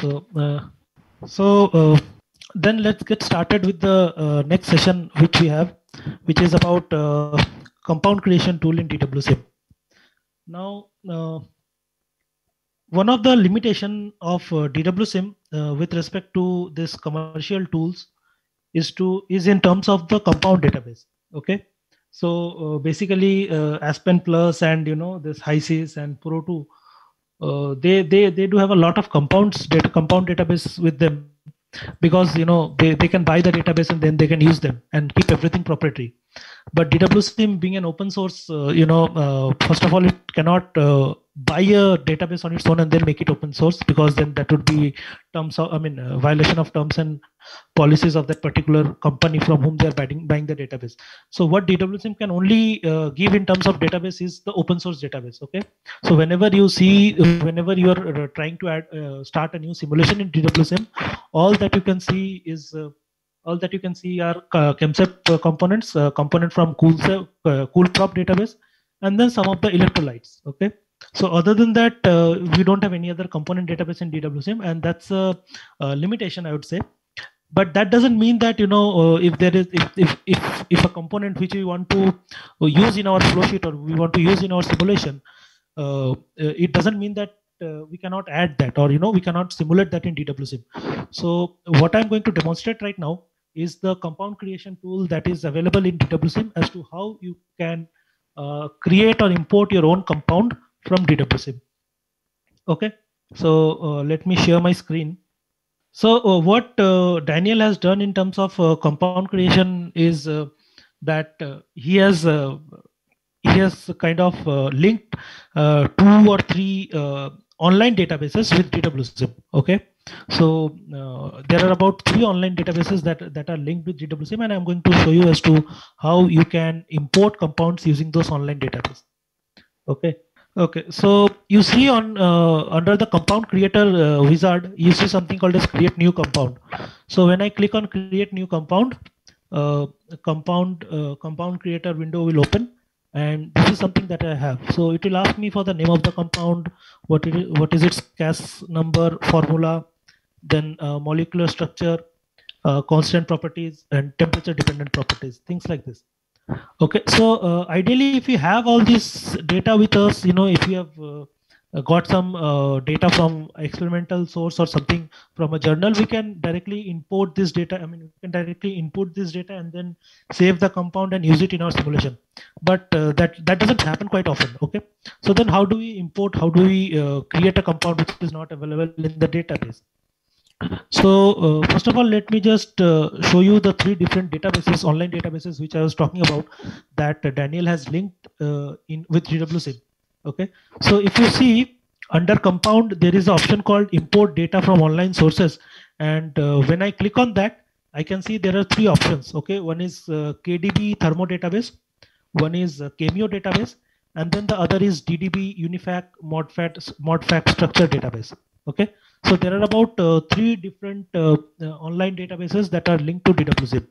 So, uh, so uh, then let's get started with the uh, next session which we have, which is about compound creation tool in DWSIM. Now, one of the limitation of uh, DWSIM uh, with respect to this commercial tools is to is in terms of the compound database. Okay, so uh, basically Aspen Plus and you know this HYSYS and Pro2 uh, they they they do have a lot of compounds data compound database with them because you know they, they can buy the database and then they can use them and keep everything proprietary. But dwsim being an open source uh, you know uh, first of all it cannot uh, buy a database on its own and then make it open source because then that would be terms of i mean uh, violation of terms and policies of that particular company from whom they are buying, buying the database so what dwsim can only uh, give in terms of database is the open source database okay so whenever you see whenever you are uh, trying to add uh, start a new simulation in dwsim all that you can see is uh, all that you can see are uh, ChemSep components, component from Cool, uh, CoolProp database, and then some of the electrolytes. Okay. So other than that, uh, we don't have any other component database in DWSIM, and that's a, a limitation, I would say. But that doesn't mean that you know uh, if there is if, if if if a component which we want to use in our flow sheet or we want to use in our simulation, uh, uh, it doesn't mean that uh, we cannot add that or you know we cannot simulate that in DWSIM. So what I'm going to demonstrate right now is the compound creation tool that is available in DWSIM as to how you can uh, create or import your own compound from DWSIM. Okay, so uh, let me share my screen. So uh, what uh, Daniel has done in terms of uh, compound creation is uh, that he has he has kind of linked two or three online databases with DWSIM. Okay, so uh, there are about three online databases that, that are linked with DWSIM and I'm going to show you as to how you can import compounds using those online databases. Okay. Okay, so you see on uh, under the compound creator uh, wizard, you see something called as create new compound. So when I click on create new compound, uh, compound uh, compound creator window will open and this is something that I have. So it will ask me for the name of the compound, what it is, what is its Cas number, formula, then uh, molecular structure, uh, constant properties, and temperature dependent properties, things like this. Okay, so uh, ideally, if you have all this data with us, you know, if you have uh, got some uh, data from experimental source or something from a journal, we can directly import this data. I mean, we can directly input this data and then save the compound and use it in our simulation. But uh, that that doesn't happen quite often. Okay, so then how do we import? How do we create a compound which is not available in the database? So uh, first of all, let me just uh, show you the three different databases, online databases, which I was talking about that uh, Daniel has linked uh, in with DWSIM. Okay. So if you see under compound, there is an option called import data from online sources. And uh, when I click on that, I can see there are three options. Okay. One is uh, KDB thermo database. One is Chemeo database. And then the other is DDB UniFac ModFac, ModFac structure database. Okay. So there are about uh, three different uh, uh online databases that are linked to DWSIM.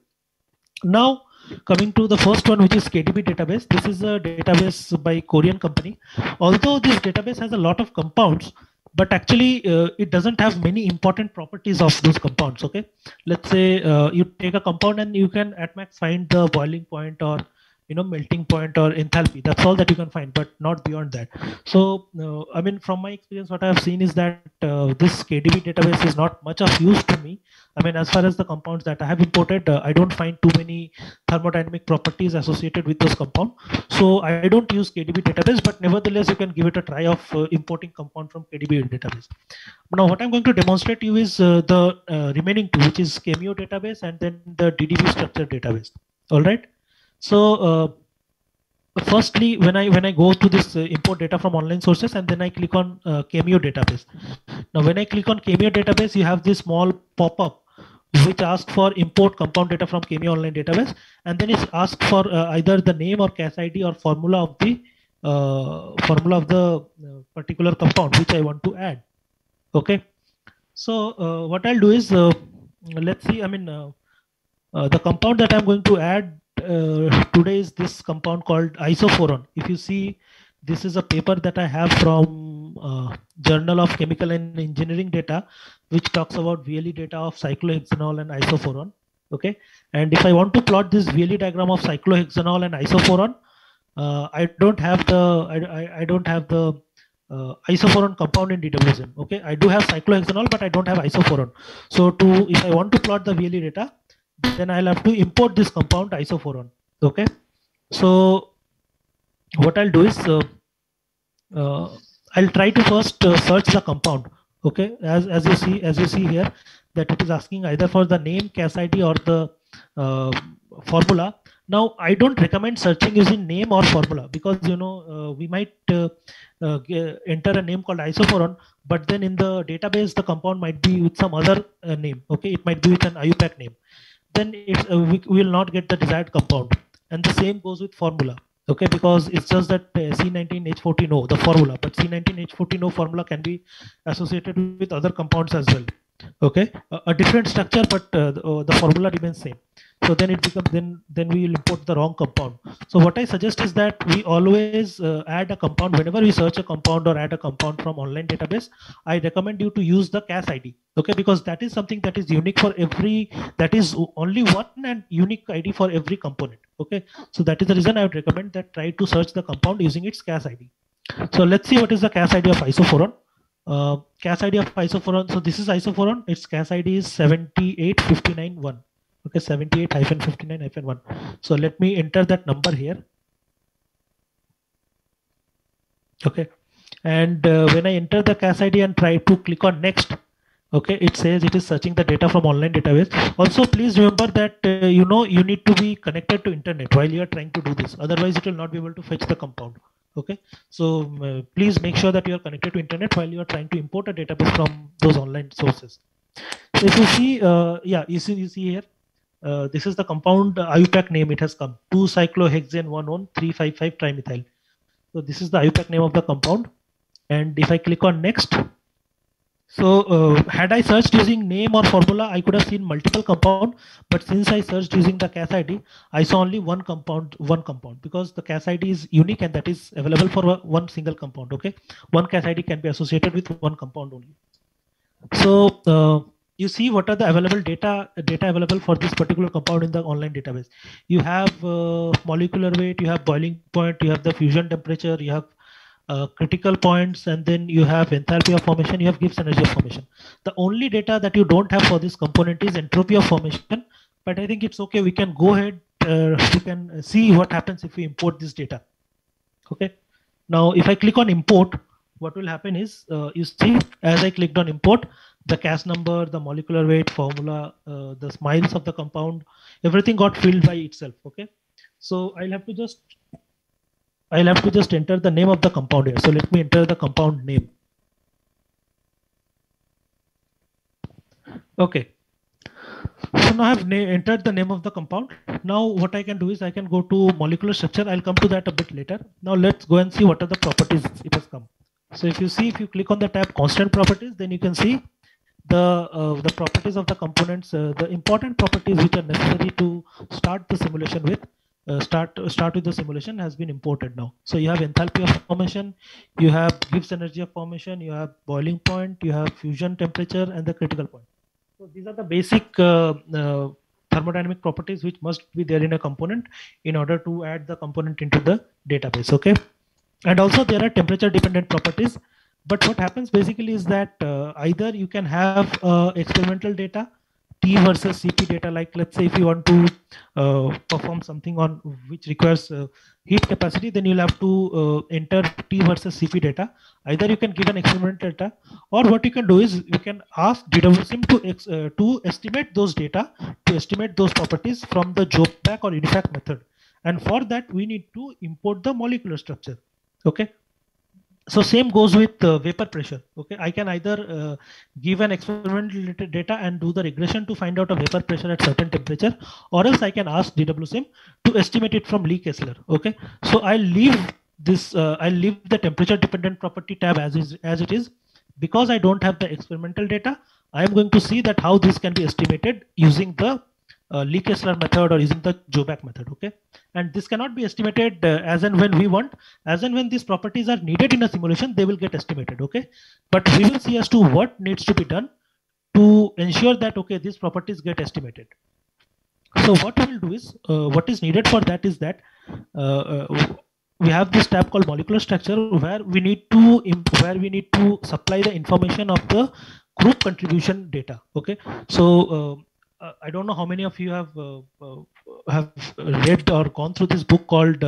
Now, coming to the first one, which is KDB database. This is a database by Korean company. Although this database has a lot of compounds, but actually uh, it doesn't have many important properties of those compounds. Okay, let's say uh, you take a compound and you can at max find the boiling point or you know melting point or enthalpy. That's all that you can find but not beyond that. So uh, i mean from my experience what i have seen is that uh, this kdb database is not much of use to me. I mean as far as the compounds that i have imported uh, i don't find too many thermodynamic properties associated with those compound so i don't use kdb database but nevertheless you can give it a try of uh, importing compound from kdb database. Now what i'm going to demonstrate to you is uh, the uh, remaining two which is chemeo database and then the ddb structure database. All right so uh, firstly, when I when I go to this uh, import data from online sources and then I click on uh, Chemeo database. Now, when I click on Chemeo database, you have this small pop-up which asks for import compound data from Chemeo online database, and then it asks for uh, either the name or Cas ID or formula of the uh, formula of the uh, particular compound which I want to add. Okay. So what I'll do is let's see. I mean. the compound that I'm going to add uh, today is this compound called isophorone. If you see this is a paper that I have from uh, Journal of Chemical and Engineering Data, which talks about VLE data of cyclohexanol and isophorone. Okay, and if I want to plot this VLE diagram of cyclohexanol and isophorone, uh, I don't have the I, I, I don't have the uh, compound in DWSIM. Okay, I do have cyclohexanol, but I don't have isophorone. So to if I want to plot the VLE data, then I'll have to import this compound isophorone. Okay, so what I'll do is uh, uh, I'll try to first uh, search the compound. Okay, as as you see as you see here that it is asking either for the name, Cas ID, or the uh, formula. Now I don't recommend searching using name or formula because you know uh, we might uh, enter a name called isophorone, but then in the database the compound might be with some other name. Okay, it might be with an IUPAC name. Then it, we, we will not get the desired compound. And the same goes with formula okay? Because it's just that uh, c19h14o the formula but c19h14o formula can be associated with other compounds as well okay? A, a different structure but uh, the, uh, the, formula remains same so then it becomes then then we will import the wrong compound. So what i suggest is that we always uh, add a compound. Whenever we search a compound or add a compound from online database i recommend you to use the cas id okay? Because that is something that is unique for every that is only one and unique id for every component okay? So that is the reason i would recommend that try to search the compound using its cas id so let's see what is the cas id of isophorone uh, cas id of isophorone so this is isophorone its cas id is 78591 okay 78 hyphen 59 hyphen 1 so let me enter that number here. Okay. And uh, when i enter the cas id and try to click on next okay it says it is searching the data from online database. Also please remember that uh, you know you need to be connected to internet while you are trying to do this. Otherwise it will not be able to fetch the compound. Okay. So uh, please make sure that you are connected to internet while you are trying to import a database from those online sources. So if you see uh, yeah you see you see here uh, this is the compound uh, IUPAC name it has come 2 cyclohexane 1 on 355 trimethyl. So this is the IUPAC name of the compound. And if I click on next, so uh, had I searched using name or formula, I could have seen multiple compound, but since I searched using the CAS ID, I saw only one compound, one compound because the CAS ID is unique and that is available for one single compound. Okay, one CAS ID can be associated with one compound only. So uh, you see what are the available data data available for this particular compound in the online database. You have uh, molecular weight you have boiling point you have the fusion temperature you have uh, critical points and then you have enthalpy of formation you have gibbs energy of formation. The only data that you don't have for this component is entropy of formation but i think it's okay. We can go ahead uh, we can see what happens if we import this data. Okay? Now if i click on import what will happen is uh, you see as i clicked on import the cas number, the molecular weight formula, uh, the smiles of the compound, everything got filled by itself. Okay. So I'll have to just, I'll have to just enter the name of the compound here. So let me enter the compound name. Okay. So now I've entered the name of the compound. Now what I can do is I can go to molecular structure. I'll come to that a bit later. Now let's go and see what are the properties it has come. So if you see, if you click on the tab constant properties, then you can see the uh, the properties of the components, uh, the important properties which are necessary to start the simulation with, uh, start start with the simulation has been imported now. So you have enthalpy of formation, you have Gibbs energy of formation, you have boiling point, you have fusion temperature, and the critical point. So these are the basic uh, uh, thermodynamic properties which must be there in a component in order to add the component into the database. Okay, and also there are temperature dependent properties. But what happens basically is that uh, either you can have uh, experimental data t versus cp data like let's say if you want to uh, perform something on which requires uh, heat capacity then you'll have to uh, enter t versus cp data. Either you can give an experimental data or what you can do is you can ask dwsim to uh, to estimate those data to estimate those properties from the Joback or UNIFAC method. And for that we need to import the molecular structure okay. So same goes with uh, vapor pressure. Okay. I can either uh, give an experimental data and do the regression to find out a vapor pressure at certain temperature or else i can ask dwsim to estimate it from lee kesler okay. So i'll leave this uh, i'll leave the temperature dependent property tab as is as it is. Because i don't have the experimental data i am going to see that how this can be estimated using the uh, Lee Kesler method or using the Joback method. Okay, and this cannot be estimated uh, as and when we want. As and when these properties are needed in a simulation, they will get estimated. Okay, but we will see as to what needs to be done to ensure that okay these properties get estimated. So what we will do is uh, what is needed for that is that uh, uh, we have this tab called molecular structure where we need to where we need to supply the information of the group contribution data. Okay, so uh, I don't know how many of you have uh, uh, have read or gone through this book called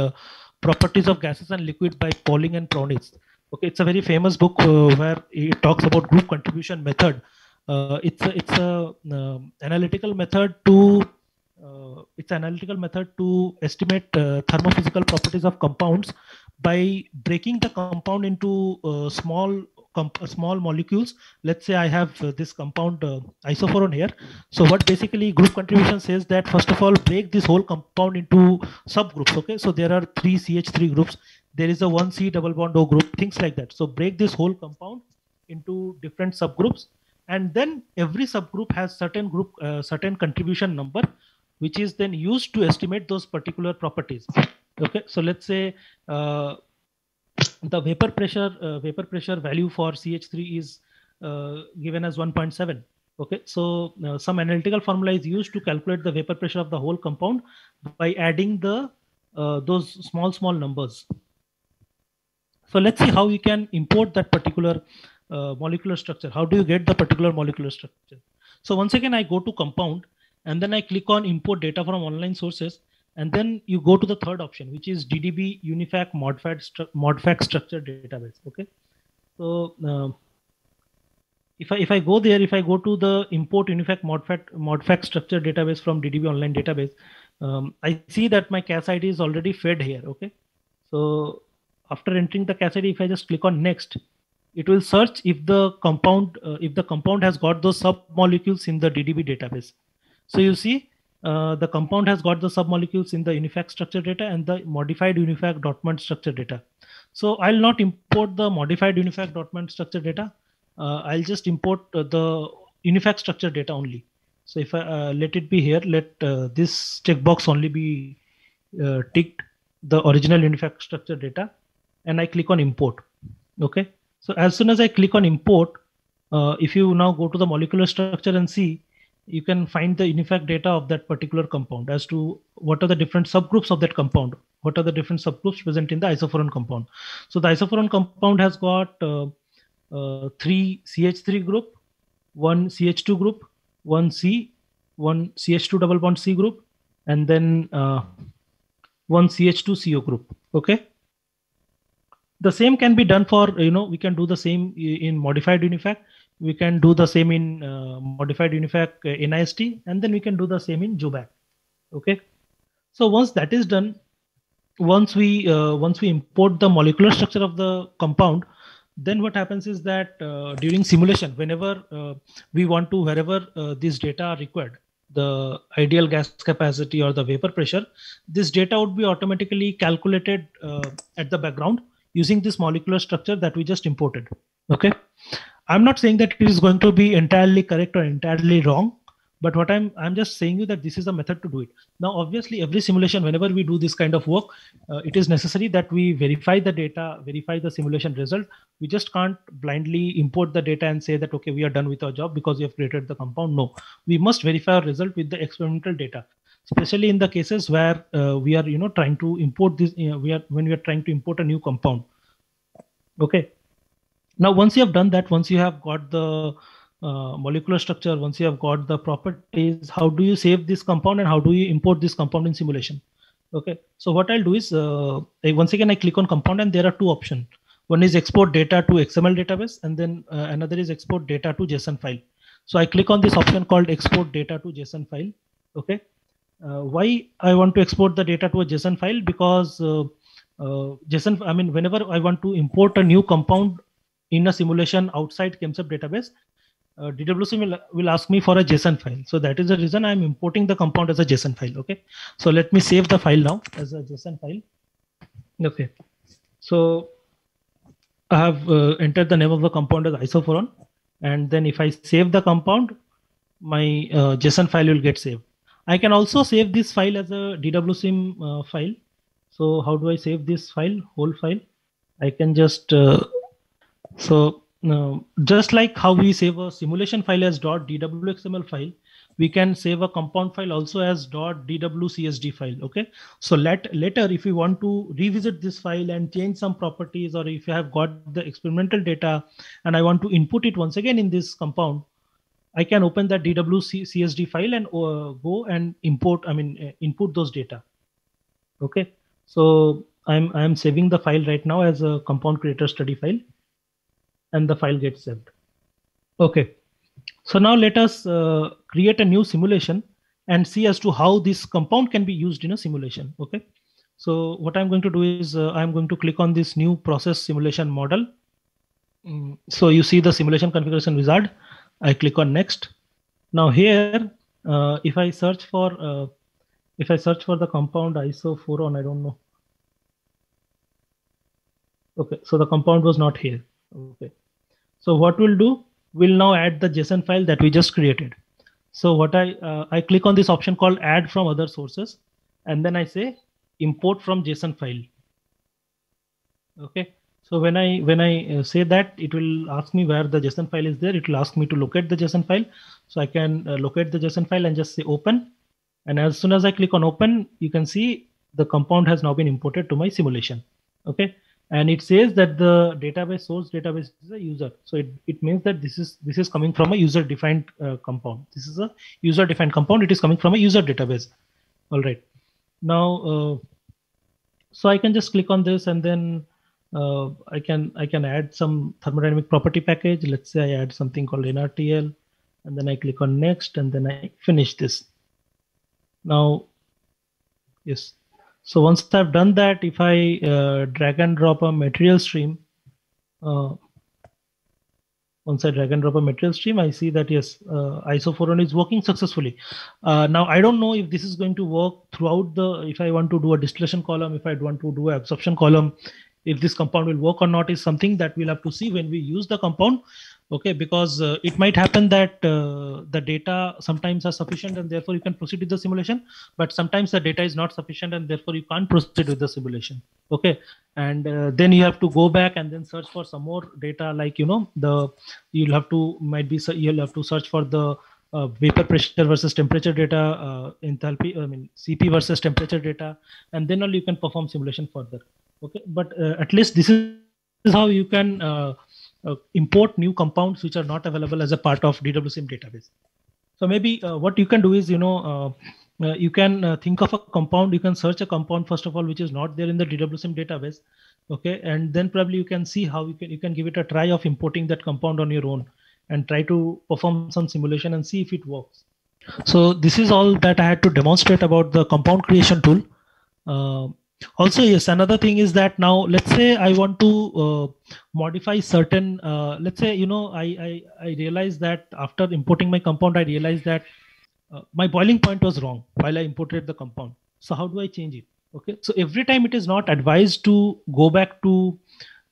Properties of Gases and Liquids by Poling and Prausnitz. Okay, it's a very famous book where it talks about group contribution method. it's a, it's a um, analytical method to uh, it's an analytical method to estimate uh, thermophysical properties of compounds by breaking the compound into uh, small small molecules. Let's say I have uh, this compound uh, here. So what basically group contribution says that first of all, break this whole compound into subgroups. Okay, so there are three CH3 groups. There is a one C double bond O group, things like that. So break this whole compound into different subgroups, and then every subgroup has certain group, uh, certain contribution number, which is then used to estimate those particular properties. Okay, so let's say uh, the vapor pressure uh, vapor pressure value for CH3 is uh, given as 1.7. Okay, so uh, some analytical formula is used to calculate the vapor pressure of the whole compound by adding the uh, those small small numbers. So let's see how you can import that particular uh, molecular structure. How do you get the particular molecular structure? So once again, I go to compound and then I click on import data from online sources and then you go to the third option, which is DDB UNIFAC modfac, stru modfac structure database. Okay. So uh, if I if I go there, if I go to the import UNIFAC modfac modfac structure database from DDB online database, um, I see that my CAS ID is already fed here. Okay. So after entering the CAS ID, if I just click on next, it will search if the compound uh, if the compound has got those sub molecules in the DDB database. So you see uh, the compound has got the submolecules in the UNIFAC structure data and the modified UNIFAC Dortmund structure data. So I'll not import the modified UNIFAC Dortmund structure data. Uh, I'll just import uh, the UNIFAC structure data only. So if I uh, let it be here, let uh, this checkbox only be ticked the original UNIFAC structure data and I click on import. Okay. So as soon as I click on import, if you now go to the molecular structure and see you can find the UNIFAC data of that particular compound as to what are the different subgroups of that compound. What are the different subgroups present in the isophorone compound? So the isophorone compound has got uh, uh, three CH3 group, one CH2 group, one C, one CH2 double bond C group, and then uh, one CH2 CO group. Okay. The same can be done for, you know, we can do the same in modified UNIFAC we can do the same in uh, modified UNIFAC uh, NIST, and then we can do the same in Joback. Okay. So once that is done, once we uh, once we import the molecular structure of the compound, then what happens is that uh, during simulation, whenever uh, we want to, wherever uh, these data are required, the ideal gas capacity or the vapor pressure, this data would be automatically calculated at the background using this molecular structure that we just imported. Okay. I'm not saying that it is going to be entirely correct or entirely wrong, but what I'm I'm just saying you that this is a method to do it. Now, obviously, every simulation, whenever we do this kind of work, uh, it is necessary that we verify the data, verify the simulation result. We just can't blindly import the data and say that okay, we are done with our job because we have created the compound. No, we must verify our result with the experimental data especially in the cases where uh, we are you know trying to import this you know, we are when we are trying to import a new compound okay now, once you have done that, once you have got the uh, molecular structure, once you have got the properties, how do you save this compound and how do you import this compound in simulation? Okay, so what I'll do is, uh, once again, I click on compound and there are two options. One is export data to XML database and then uh, another is export data to JSON file. So I click on this option called export data to JSON file. Okay, uh, why I want to export the data to a JSON file because uh, uh, JSON, I mean, whenever I want to import a new compound in a simulation outside ChemSep database, uh, DWSim will, will ask me for a JSON file. So that is the reason I'm importing the compound as a JSON file. Okay. So let me save the file now as a JSON file. Okay. So I have uh, entered the name of the compound as isophorone. And then if I save the compound, my uh, JSON file will get saved. I can also save this file as a DWSIM uh, file. So how do I save this file, whole file? I can just, uh, so uh, just like how we save a simulation file as .dwxml file, we can save a compound file also as .dwcsd file. Okay. So let later, if you want to revisit this file and change some properties, or if you have got the experimental data and I want to input it once again in this compound, I can open that DWCSD file and uh, go and import, I mean, uh, input those data. Okay. So I'm, I'm saving the file right now as a compound creator study file and the file gets saved. Okay. So now let us uh, create a new simulation and see as to how this compound can be used in a simulation. Okay. So what I'm going to do is uh, I'm going to click on this new process simulation model. Mm, so you see the simulation configuration wizard. I click on next. Now here, uh, if I search for uh, if I search for the compound isophorone, I don't know. Okay, so the compound was not here. Okay, so what we'll do, we'll now add the JSON file that we just created. So what I uh, I click on this option called add from other sources, and then I say import from JSON file. Okay, so when I when I uh, say that, it will ask me where the JSON file is there. It will ask me to locate the JSON file. So I can uh, locate the JSON file and just say open. And as soon as I click on open, you can see the compound has now been imported to my simulation. Okay. And it says that the database source database is a user. So it, it means that this is this is coming from a user defined uh, compound. This is a user defined compound. It is coming from a user database. All right. Now, uh, so I can just click on this and then uh, I can I can add some thermodynamic property package. Let's say I add something called NRTL, and then I click on next, and then I finish this. Now, yes. So once I've done that, if I uh, drag and drop a material stream, uh, once I drag and drop a material stream, I see that yes, uh, is working successfully. Uh, now I don't know if this is going to work throughout the, if I want to do a distillation column, if I want to do an absorption column, if this compound will work or not is something that we'll have to see when we use the compound okay because uh, it might happen that uh, the data sometimes are sufficient and therefore you can proceed with the simulation but sometimes the data is not sufficient and therefore you can't proceed with the simulation okay and uh, then you have to go back and then search for some more data like you know the you'll have to might be you'll have to search for the uh, vapor pressure versus temperature data, uh, enthalpy, I mean CP versus temperature data, and then only you can perform simulation further. Okay, but uh, at least this is how you can uh, import new compounds which are not available as a part of DWSIM database. So maybe uh, what you can do is, you know, uh, you can think of a compound, you can search a compound first of all, which is not there in the DWSIM database. Okay, and then probably you can see how you can you can give it a try of importing that compound on your own and try to perform some simulation and see if it works. So this is all that I had to demonstrate about the compound creation tool. Uh, also yes another thing is that now let's say i want to uh, modify certain uh, let's say you know I, I, I realized that after importing my compound i realized that uh, my boiling point was wrong while i imported the compound. So how do i change it? Okay. So every time it is not advised to go back to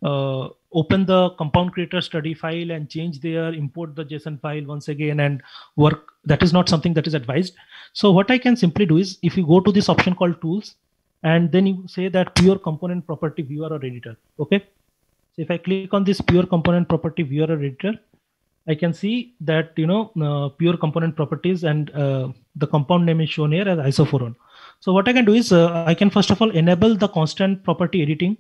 uh, open the compound creator study file and change there import the json file once again and work that is not something that is advised. So what i can simply do is if you go to this option called tools and then you say that pure component property viewer or editor. Okay? So if i click on this pure component property viewer or editor i can see that you know uh, pure component properties and uh, the compound name is shown here as isophorone. So what i can do is uh, i can first of all enable the constant property editing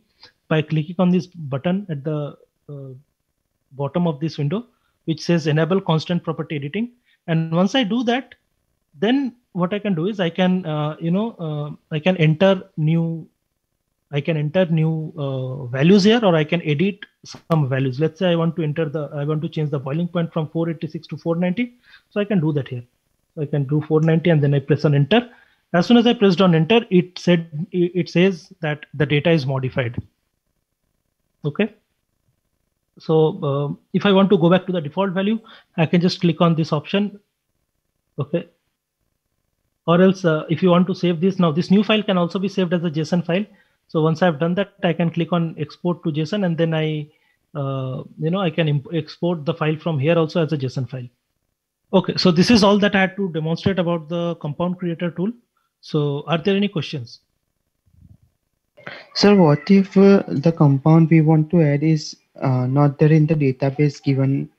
by clicking on this button at the uh, bottom of this window which says enable constant property editing. And once i do that then what I can do is I can, uh, you know, uh, I can enter new, I can enter new uh, values here, or I can edit some values. Let's say I want to enter the, I want to change the boiling point from 486 to 490. So I can do that here. So I can do 490 and then I press on enter. As soon as I pressed on enter, it said, it says that the data is modified. Okay. So uh, if I want to go back to the default value, I can just click on this option. Okay, or else uh, if you want to save this now this new file can also be saved as a json file so once i've done that i can click on export to json and then i uh, you know i can export the file from here also as a json file Okay, so this is all that I had to demonstrate about the compound creator tool. So are there any questions? Sir, what if uh, the compound we want to add is uh, not there in the database given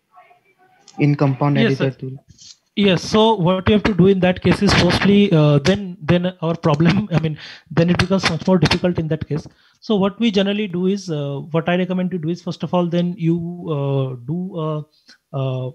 in compound Yes, editor sir. tool? Yes. So what you have to do in that case is firstly, uh, then then our problem. I mean, then it becomes much more difficult in that case. So what we generally do is, uh, what I recommend to do is first of all, then you uh, do a, uh,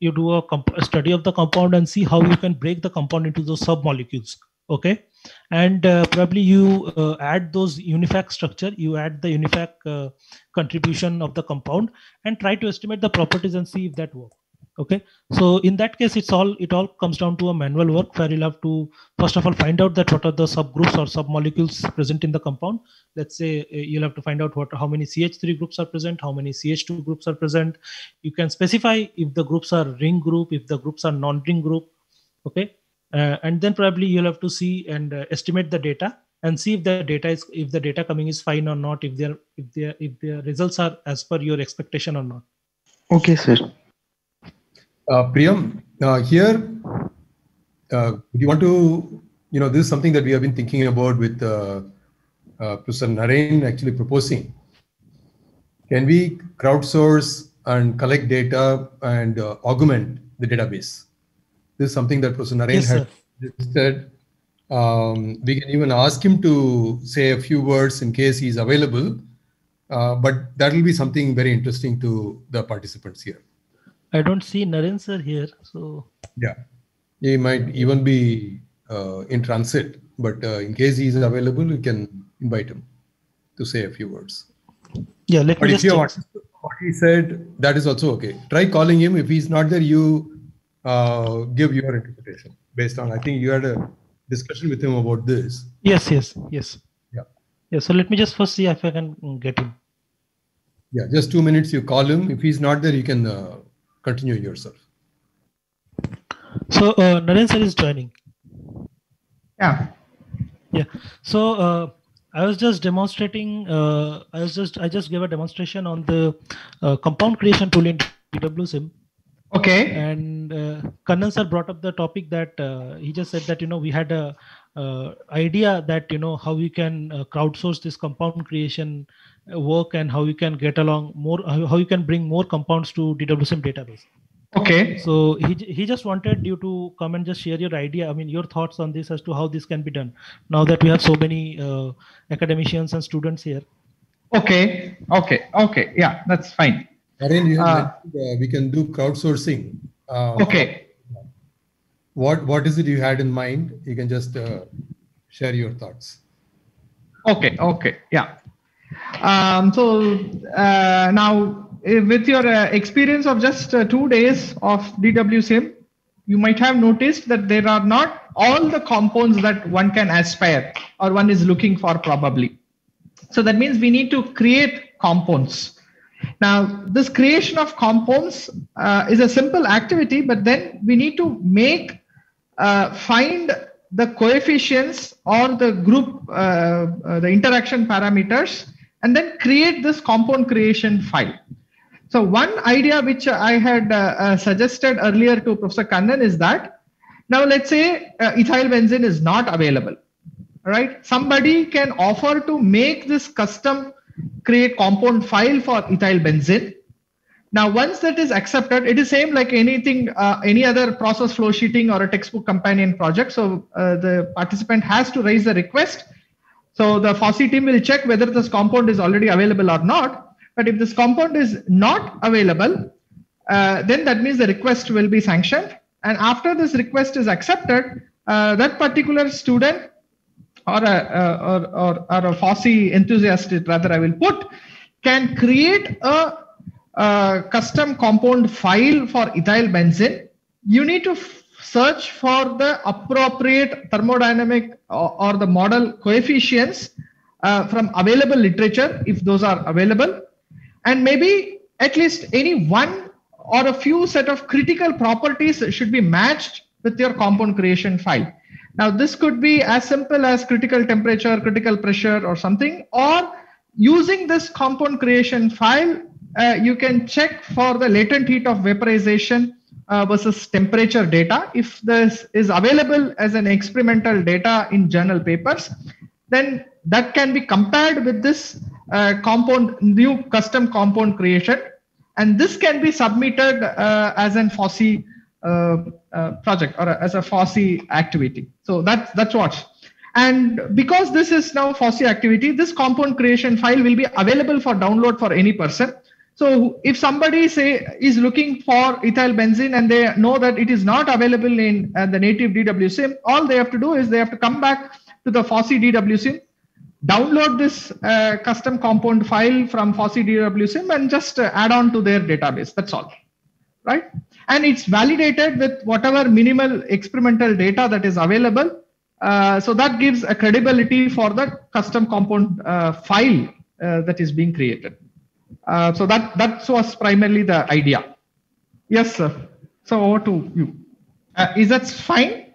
you do a, comp- a study of the compound and see how you can break the compound into those sub molecules. Okay, and uh, probably you uh, add those unifac structure. You add the unifac contribution of the compound and try to estimate the properties and see if that works okay? So in that case it's all it all comes down to a manual work where you'll have to first of all find out that what are the subgroups or submolecules present in the compound. Let's say uh, you'll have to find out what how many ch3 groups are present how many ch2 groups are present. You can specify if the groups are ring group if the groups are non-ring group okay? Uh, and then probably you'll have to see and uh, estimate the data and see if the data is if the data coming is fine or not if they're if they are if the results are as per your expectation or not. Okay, sir. Uh, Priyam, uh, here, uh, do you want to, you know, this is something that we have been thinking about with uh, uh, Professor Naren actually proposing. Can we crowdsource and collect data and uh, augment the database? This is something that Professor Naren Yes, had suggested. Um, we can even ask him to say a few words in case he's available. Uh, but that will be something very interesting to the participants here. I don't see Naren sir here, so Yeah, he might even be uh, in transit, but uh, in case he is available, you can invite him to say a few words. yeah. Let But me if just you what he said, that is also okay. Try calling him. If he's not there, you uh, give your interpretation based on. I think you had a discussion with him about this. Yes, yes, yes. Yeah. Yeah. So let me just first see if I can get him. Yeah, just two minutes. You call him. If he's not there, you can uh, continue yourself. So uh, Naren sir is joining. Yeah. Yeah. So uh, I was just demonstrating. Uh, I was just I just gave a demonstration on the uh, compound creation tool in DWSim. Okay. and uh, Kannan sir brought up the topic that uh, he just said that you know we had a uh, idea that you know how we can uh, crowdsource this compound creation uh, work and how you can get along more how how you can bring more compounds to DWSim database. Okay. So he he just wanted you to come and just share your idea. I mean your thoughts on this as to how this can be done. Now that we have so many uh, academicians and students here. Okay. Okay. Okay. Yeah, that's fine. Naren, you Uh, mentioned, uh, we can do crowdsourcing. Uh, Okay. What what is it you had in mind? You can just uh, share your thoughts. Okay. Okay. Yeah. Um, so uh, now, eh, with your uh, experience of just uh, two days of DWSIM, you might have noticed that there are not all the compounds that one can aspire or one is looking for probably. So that means we need to create compounds. Now, this creation of compounds uh, is a simple activity, but then we need to make, uh, find the coefficients or the group, uh, uh, the interaction parameters, and then create this compound creation file. So one idea which I had uh, uh, suggested earlier to Professor Kannan is that now let's say uh, ethyl benzene is not available right? Somebody can offer to make this custom create compound file for ethyl benzene. Now once that is accepted it is same like anything uh, any other process flow sheeting or a textbook companion project. So uh, the participant has to raise the request so the FOSSEE team will check whether this compound is already available or not but if this compound is not available uh, then that means the request will be sanctioned and after this request is accepted uh, that particular student or a, uh, or, or, or a FOSSEE enthusiast, rather I will put, can create a, a custom compound file for ethyl benzene. You need to search for the appropriate thermodynamic or, or the model coefficients uh, from available literature, if those are available, and maybe at least any one or a few set of critical properties should be matched with your compound creation file. Now, this could be as simple as critical temperature, critical pressure, or something, or using this compound creation file, uh, you can check for the latent heat of vaporization uh, versus temperature data. If this is available as an experimental data in journal papers, then that can be compared with this uh, compound, new custom compound creation. And this can be submitted uh, as an FOSSEE uh, uh, project or as a FOSSEE activity. So that's, that's what. And because this is now FOSSEE activity, this compound creation file will be available for download for any person. So if somebody say is looking for ethyl benzene and they know that it is not available in uh, the native DWSIM, all they have to do is they have to come back to the FOSSEE DWSIM, download this uh, custom compound file from FOSSEE DWSIM and just uh, add on to their database. That's all, right? And it's validated with whatever minimal experimental data that is available. Uh, so that gives a credibility for the custom compound uh, file uh, that is being created. Uh, so that that was primarily the idea. Yes, sir. So over to you. is that fine?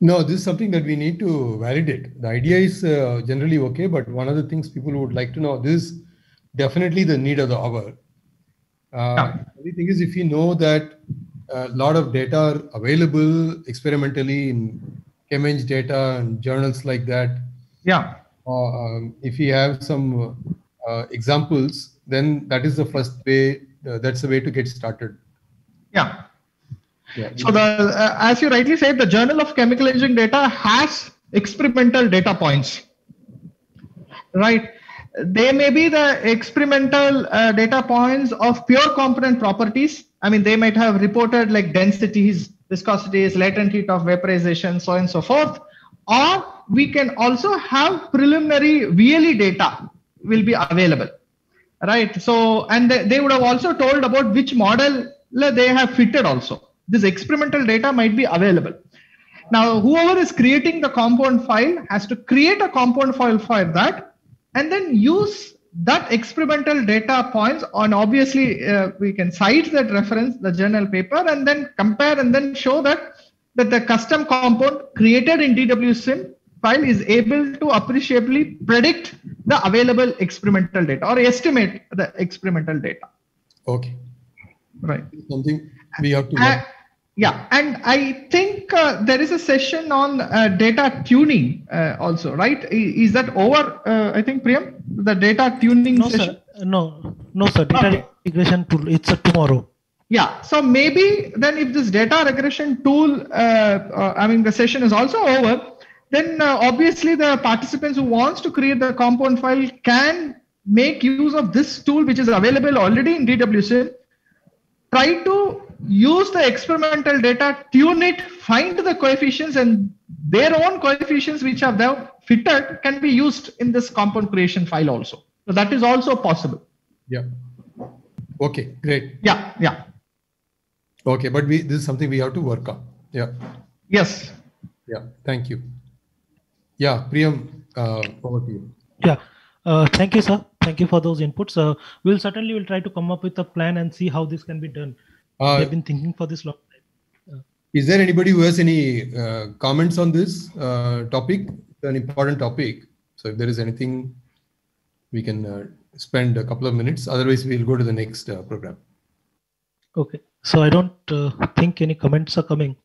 No, this is something that we need to validate. The idea is uh, generally okay, but one of the things people would like to know this is definitely the need of the hour. Uh, The thing is, if you know that a lot of data are available experimentally in ChemEng data and journals like that, yeah. Uh, um, if you have some uh, examples, then that is the first way. Uh, that's the way to get started. Yeah. So the uh, as you rightly said, the Journal of Chemical Engineering Data has experimental data points, right? They may be the experimental uh, data points of pure component properties. I mean, they might have reported like densities, viscosities, latent heat of vaporization, so on and so forth. Or we can also have preliminary VLE data will be available, right? So, and they, they would have also told about which model they have fitted also this experimental data might be available. Now, whoever is creating the compound file has to create a compound file for that and then use that experimental data points on obviously uh, we can cite that reference, the journal paper, and then compare and then show that that the custom compound created in DWSIM file is able to appreciably predict the available experimental data or estimate the experimental data. Okay. Right. Something we have to. Uh, yeah, and I think uh, there is a session on uh, data tuning uh, also, right? Is that over? Uh, I think Priyam, the data tuning no, session. Sir. No, no, sir. Data okay. regression tool. It's a tomorrow. Yeah. So maybe then, if this data regression tool, uh, uh, I mean, the session is also over, then uh, obviously the participants who wants to create the compound file can make use of this tool, which is available already in DWSIM. Try to use the experimental data, tune it, find the coefficients and their own coefficients which are there fitted can be used in this compound creation file also. So that is also possible. Yeah. Okay, great. Yeah, yeah. Okay, but we this is something we have to work on. Yeah. Yes. Yeah, thank you. Yeah, Priyam, uh, over to you. Yeah. Uh, thank you, sir. Thank you for those inputs. Uh, we'll certainly will try to come up with a plan and see how this can be done. Uh, They've been thinking for this long time. Is there anybody who has any uh, comments on this uh, topic? It's an important topic. So if there is anything, we can uh, spend a couple of minutes. Otherwise, we'll go to the next uh, program. Okay. So I don't uh, think any comments are coming.